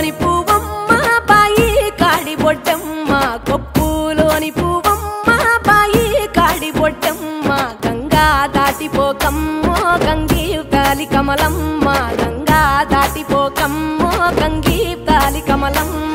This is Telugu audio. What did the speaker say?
కొప్పులోని పువ్వమ్మ బాయి కాడి బొట్టమ్మ కొప్పులోని పువ్వమ్మ బాయి కాడి బొట్టమ్మ గంగా దాటిపోకమ్మో గంగి తాలి కమలమ్మ గంగా దాటిపోకమ్మో గంగి తాలి కమలమ్మ.